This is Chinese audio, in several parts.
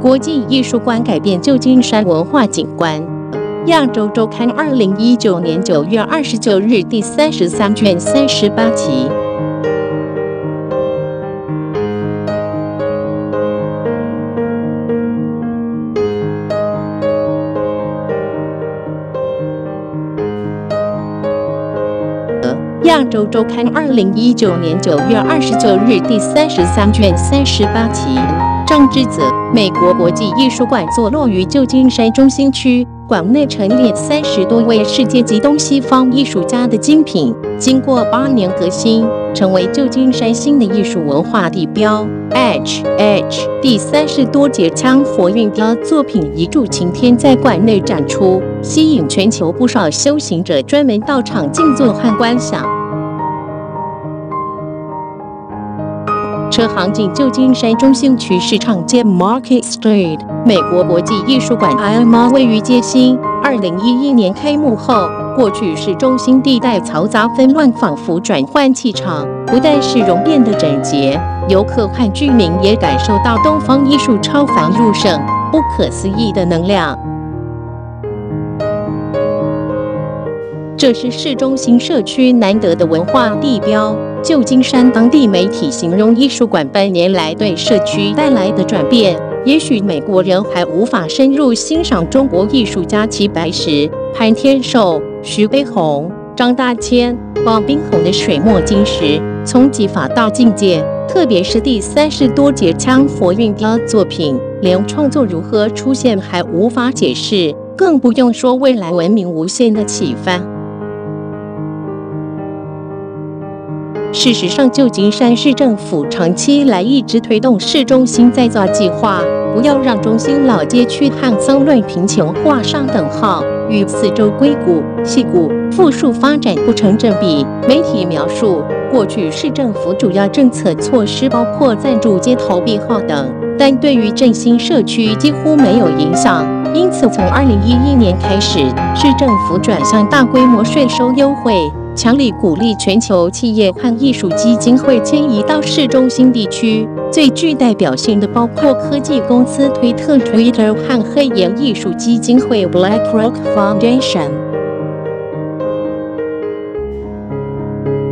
国际艺术馆改变旧金山文化景观。亚洲周刊二零一九年九月二十九日第三十三卷三十八期。亚洲周刊二零一九年九月二十九日第三十三卷三十八期。张之泽，美国国际艺术馆坐落于旧金山中心区，馆内陈列三十多位世界级东西方艺术家的精品。经过八年革新，成为旧金山新的艺术文化地标。H H 第三十多节枪佛运雕作品一柱擎天在馆内展出，吸引全球不少修行者专门到场静坐和观想。车行进旧金山中心区市场街 Market Street，美国国际艺术馆 IMA 位于街心。二零一一年开幕后，过去市中心地带嘈杂纷乱，仿佛转换气场，不但市容变得整洁，游客和居民也感受到东方艺术超凡入圣、不可思议的能量。这是市中心社区难得的文化地标。旧金山当地媒体形容艺术馆半年来对社区带来的转变，也许美国人还无法深入欣赏中国艺术家齐白石、潘天寿、徐悲鸿、张大千、王宾虹的水墨金石，从技法到境界，特别是第三十多节枪佛运雕作品，连创作如何出现还无法解释，更不用说未来文明无限的启发。事实上，旧金山市政府长期来一直推动市中心再造计划，不要让中心老街区和脏乱贫穷画上等号，与四周硅谷、细谷富庶发展不成正比。媒体描述，过去市政府主要政策措施包括赞助街头壁画等，但对于振兴社区几乎没有影响。因此，从2011年开始，市政府转向大规模税收优惠。强力鼓励全球企业和艺术基金会迁移到市中心地区，最具代表性的包括科技公司推特 （Twitter） 和黑岩艺术基金会 （BlackRock Foundation）。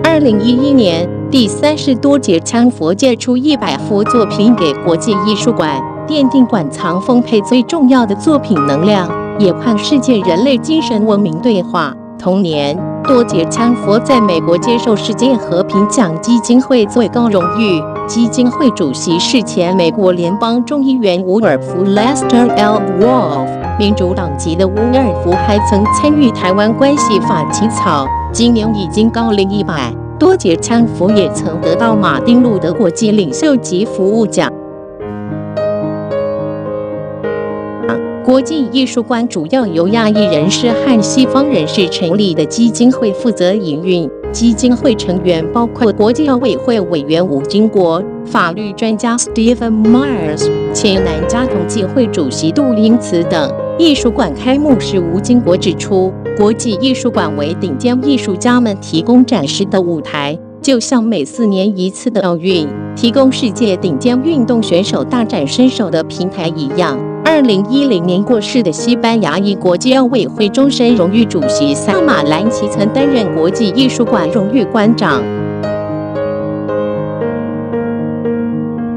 二零一一年，第三十多节枪佛借出一百幅作品给国际艺术馆，奠定馆藏丰沛最重要的作品能量，也和世界人类精神文明对话。同年，多杰羌佛在美国接受世界和平奖基金会最高荣誉。基金会主席是前美国联邦众议员伍尔夫 （Lester L. Wolf）。民主党籍的伍尔夫还曾参与台湾关系法起草，今年已经高龄一百。多杰羌佛也曾得到马丁路德国际领袖级服务奖。国际艺术馆主要由亚裔人士和西方人士成立的基金会负责营运。基金会成员包括国际奥委会委员吴金国、法律专家 Stephen Myers、前南加统计会主席杜英慈等。艺术馆开幕时，吴金国指出，国际艺术馆为顶尖艺术家们提供展示的舞台，就像每四年一次的奥运提供世界顶尖运动选手大展身手的平台一样。二零一零年过世的西班牙裔国际奥委会终身荣誉主席萨马兰奇曾担任国际艺术馆荣誉馆长。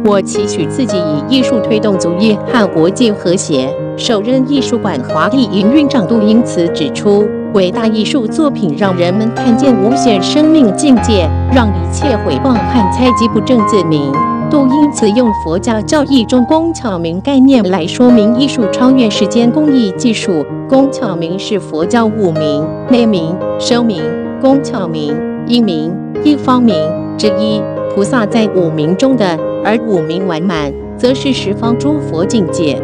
我期许自己以艺术推动族裔和国际和谐。首任艺术馆华裔营运长杜英慈指出，伟大艺术作品让人们看见无限生命境界，让一切毁谤和猜忌不正自明。杜因此用佛教教义中工巧明概念来说明艺术超越时间工艺技术。工巧明是佛教五明、内明、声明、工巧明、一明、一方明之一。菩萨在五明中的，而五明完满，则是十方诸佛境界。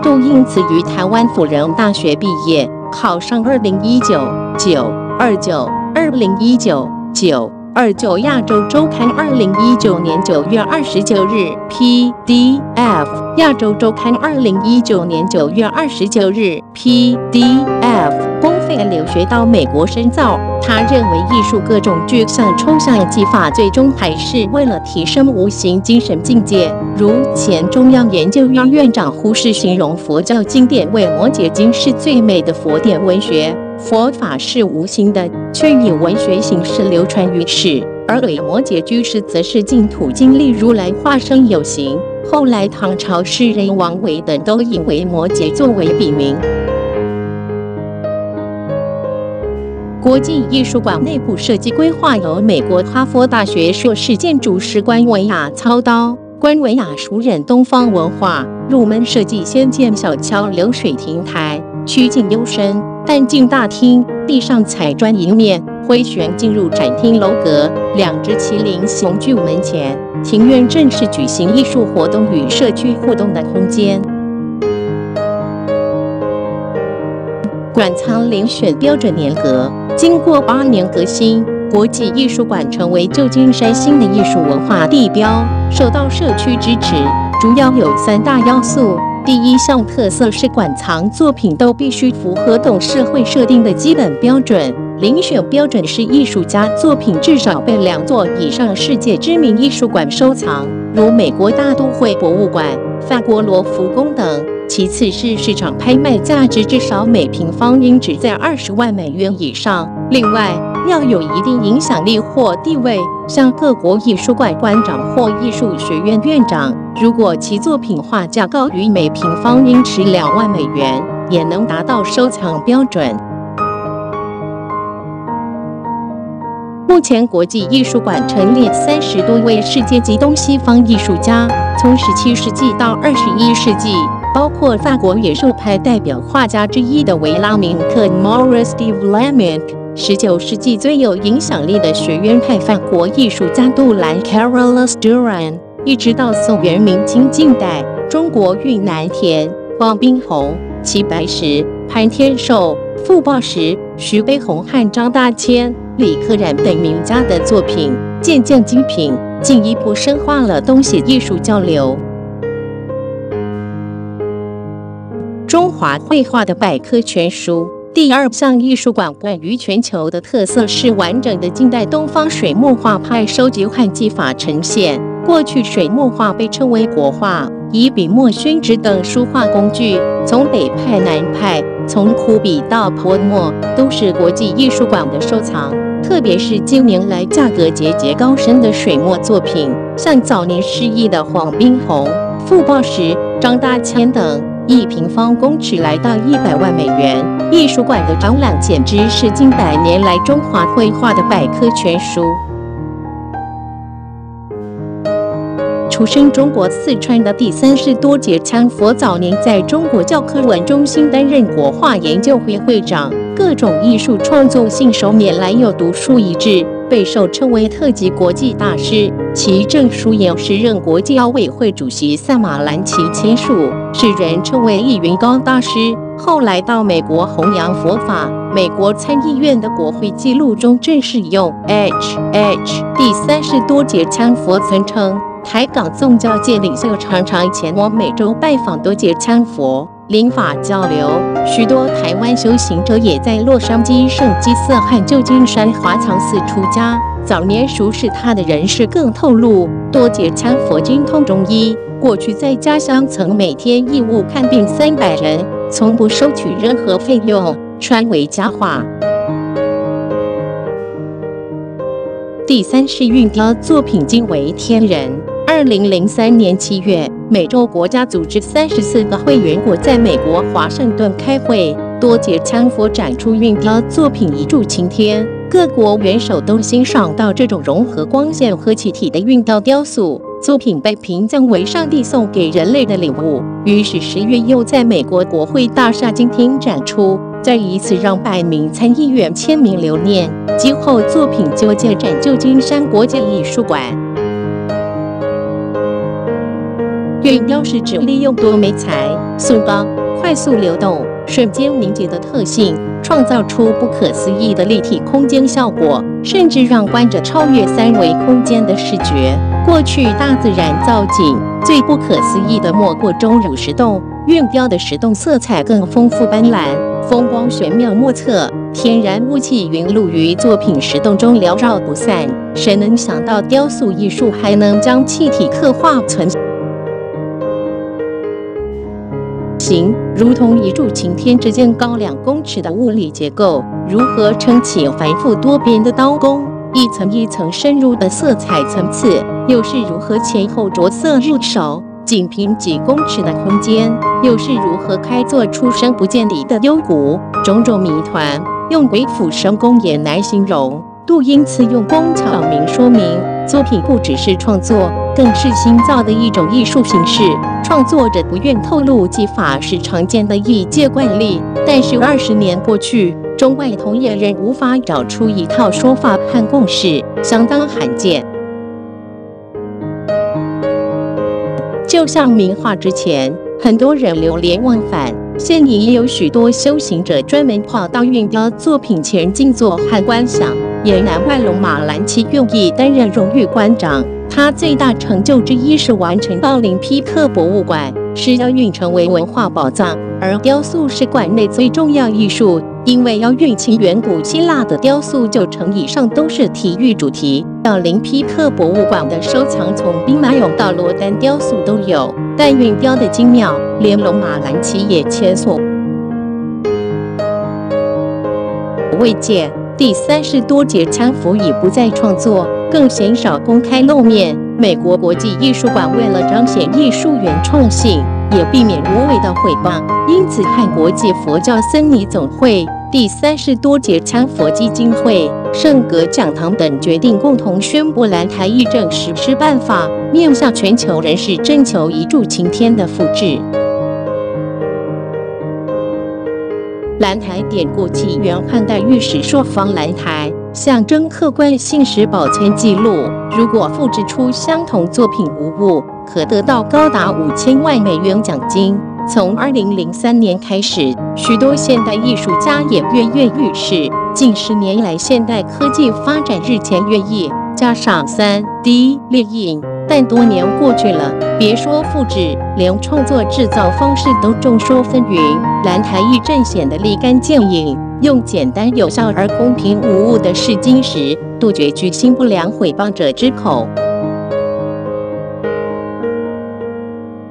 杜因此于台湾辅仁大学毕业，考上二零一九九二九二零一九九。二九亚洲周刊二零一九年九月二十九日 PDF 亚洲周刊二零一九年九月二十九日 PDF 公费留学到美国深造。他认为艺术各种具象抽象技法，最终还是为了提升无形精神境界。如前中央研究院院长胡适形容佛教经典为《摩诘经》是最美的佛典文学。佛法是无形的，却以文学形式流传于世；而伪《摩诘居士》则是净土经历如来化身有形。后来唐朝诗人王维等都以为摩诘作为笔名。国际艺术馆内部设计规划由美国哈佛大学硕士建筑师关维亚操刀。关维亚熟稔东方文化，入门设计先建小桥流水亭台，曲径幽深，半径大厅，地上彩砖迎面，挥旋进入展厅楼阁。两只麒麟雄踞门前，庭院正是举行艺术活动与社区互动的空间。馆藏遴选标准年格，经过八年革新，国际艺术馆成为旧金山新的艺术文化地标，受到社区支持。主要有三大要素：第一项特色是馆藏作品都必须符合董事会设定的基本标准，遴选标准是艺术家作品至少被两座以上世界知名艺术馆收藏，如美国大都会博物馆、法国罗浮宫等。其次是市场拍卖价值至少每平方英尺在二十万美元以上。另外，要有一定影响力或地位，像各国艺术馆馆长或艺术学院院长，如果其作品画价高于每平方英尺两万美元，也能达到收藏标准。目前，国际艺术馆陈列三十多位世界级东西方艺术家，从十七世纪到二十一世纪。包括法国野兽派代表画家之一的维拉明克 （Maurice de v l a m i n k 十九世纪最有影响力的学院派法国艺术家杜兰 （Carolus Duran），一直到宋元明清近代，中国云南田、王宾虹、齐白石、潘天寿、傅抱石、徐悲鸿和张大千、李可染等名家的作品渐渐精品，进一步深化了东西艺术交流。中华绘画的百科全书。第二项艺术馆冠于全球的特色是完整的近代东方水墨画派收集和技法呈现。过去水墨画被称为国画，以笔墨、宣纸等书画工具，从北派、南派，从枯笔到泼墨，都是国际艺术馆的收藏。特别是近年来价格节节高升的水墨作品，像早年失意的黄宾虹、傅抱石、张大千等。一平方公尺来到一百万美元，艺术馆的展览简直是近百年来中华绘画的百科全书。出生中国四川的第三世多杰羌佛，早年在中国教科文中心担任国画研究会会长，各种艺术创作信手拈来又独树一帜。备受称为特级国际大师，其证书也时任国际奥委会主席萨马兰奇签署，世人称为易云高大师。后来到美国弘扬佛法，美国参议院的国会记录中正式用 H H 第三世多杰羌佛尊称。台港宗教界领袖常常前往美洲拜访多杰羌佛。灵法交流，许多台湾修行者也在洛杉矶圣基寺和旧金山华藏寺出家。早年熟识他的人士更透露，多杰羌佛精通中医，过去在家乡曾每天义务看病三百人，从不收取任何费用，传为佳话。第三是运雕作品惊为天人。二零零三年七月。美洲国家组织三十四个会员国在美国华盛顿开会，多节羌佛展出运雕作品一柱擎天，各国元首都欣赏到这种融合光线和气体的运雕雕塑作品，被评价为上帝送给人类的礼物。于是十月又在美国国会大厦金厅展出，再一次让百名参议员签名留念。今后作品就借展旧金山国际艺术馆。运雕是指利用多媒材、塑钢快速流动、瞬间凝结的特性，创造出不可思议的立体空间效果，甚至让观者超越三维空间的视觉。过去大自然造景最不可思议的莫过钟乳石洞，运雕的石洞色彩更丰富斑斓，风光玄妙莫测，天然雾气云露于作品石洞中缭绕不散。谁能想到雕塑艺术还能将气体刻画存形，如同一柱擎天之间高两公尺的物理结构，如何撑起繁复多变的刀工？一层一层深入的色彩层次，又是如何前后着色入手？仅凭几公尺的空间，又是如何开做出深不见底的幽谷？种种谜团，用鬼斧神工也难形容。杜因此用工巧明说明，作品不只是创作，更是新造的一种艺术形式。创作者不愿透露技法是常见的艺界惯例，但是二十年过去，中外同业仍无法找出一套说法和共识，相当罕见。就像名画之前，很多人流连忘返，现已有许多修行者专门跑到运雕作品前静坐和观想。也难怪龙马兰奇愿意担任荣誉馆长。他最大成就之一是完成奥林匹克博物馆，使奥运成为文化宝藏。而雕塑是馆内最重要艺术，因为奥运前远古希腊的雕塑九成以上都是体育主题。奥林匹克博物馆的收藏从兵马俑到罗丹雕塑都有，但运雕的精妙，连龙马兰奇也前所未见。第三十多节枪幅已不再创作，更鲜少公开露面。美国国际艺术馆为了彰显艺术原创性，也避免无谓的毁谤，因此和国际佛教僧尼总会、第三十多节参佛基金会、圣格讲堂等决定共同宣布蓝台议政实施办法，面向全球人士征求一柱擎天的复制。兰台典故起源汉代御史朔方兰台，象征客观信实保存记录。如果复制出相同作品无误，可得到高达五千万美元奖金。从二零零三年开始，许多现代艺术家也跃跃欲试。近十年来，现代科技发展日前越异，加上三 D 列印。但多年过去了，别说复制，连创作制造方式都众说纷纭。蓝台艺正显得立竿见影，用简单有效而公平无误的试金石，杜绝居心不良毁谤者之口。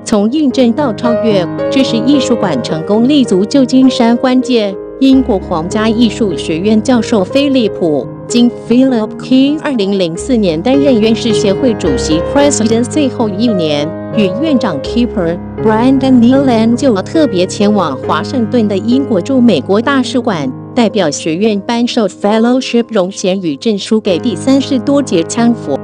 从印证到超越，这是艺术馆成功立足旧金山关键。英国皇家艺术学院教授菲利普。经 Philip King 二零零四年担任院士协会主席 President 最后一年，与院长 Keeper Brandon Neal 就特别前往华盛顿的英国驻美国大使馆，代表学院颁授 Fellowship 荣衔与证书给第三十多节枪佛。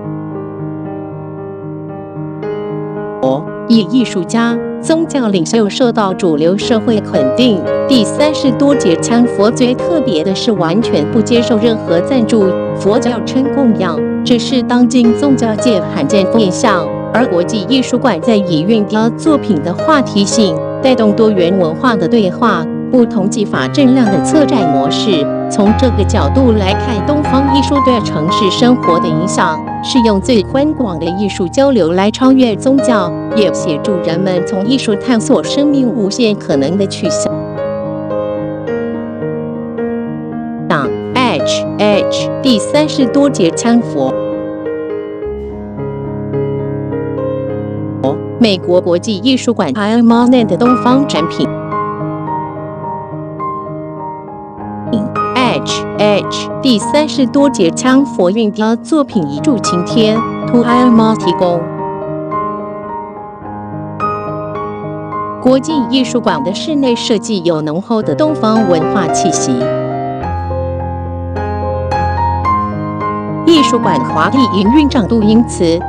以艺术家、宗教领袖受到主流社会肯定。第三是多节枪佛最特别的是，完全不接受任何赞助，佛教称供养，这是当今宗教界罕见现象。而国际艺术馆在以运雕作品的话题性，带动多元文化的对话，不同技法正量的策展模式。从这个角度来看，东方艺术对城市生活的影响。是用最宽广的艺术交流来超越宗教，也协助人们从艺术探索生命无限可能的去向。党 H H 第三十多节参佛，美国国际艺术馆 i m o n e 的东方展品。H 第三十多节枪佛运雕作品一柱擎天，To i m a 提供。国际艺术馆的室内设计有浓厚的东方文化气息。艺术馆华丽营运长度因此